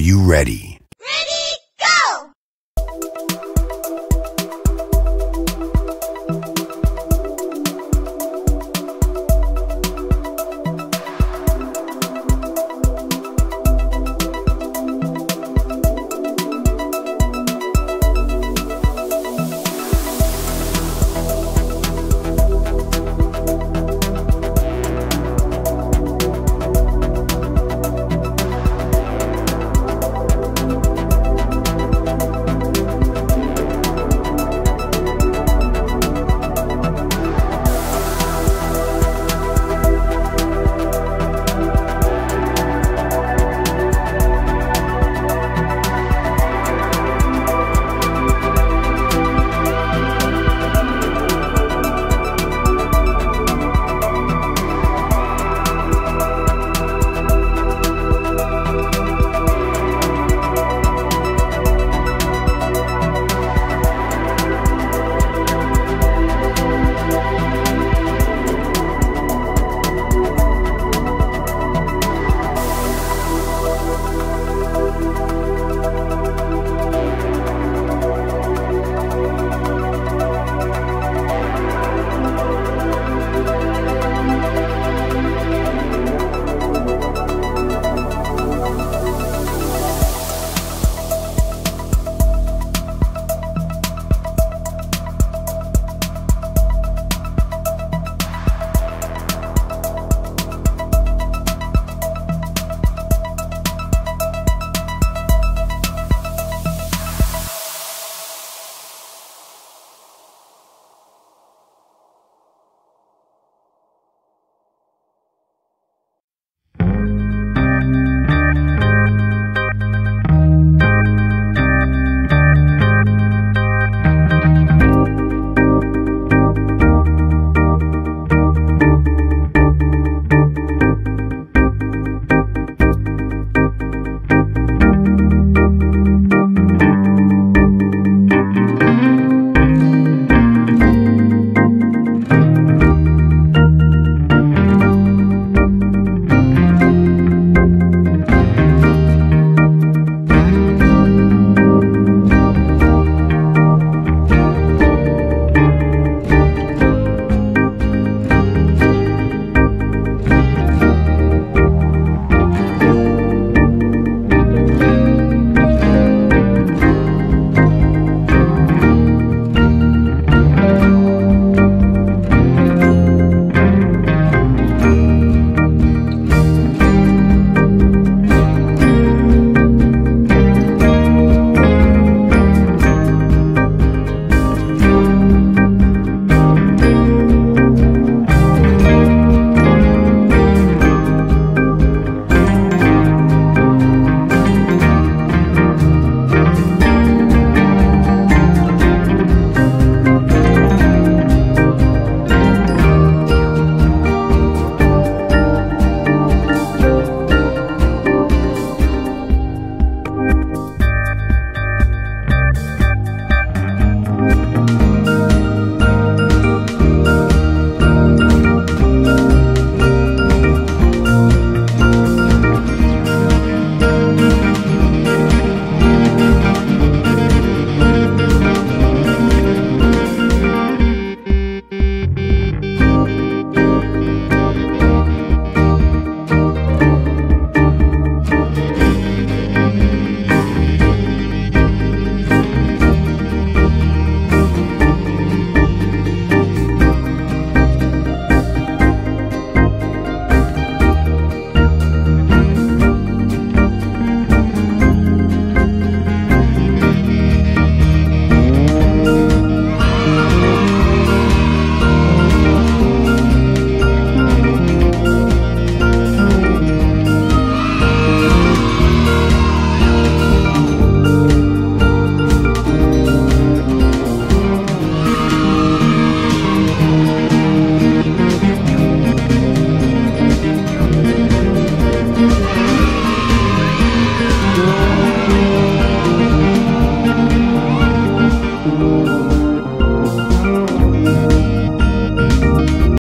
Are you ready?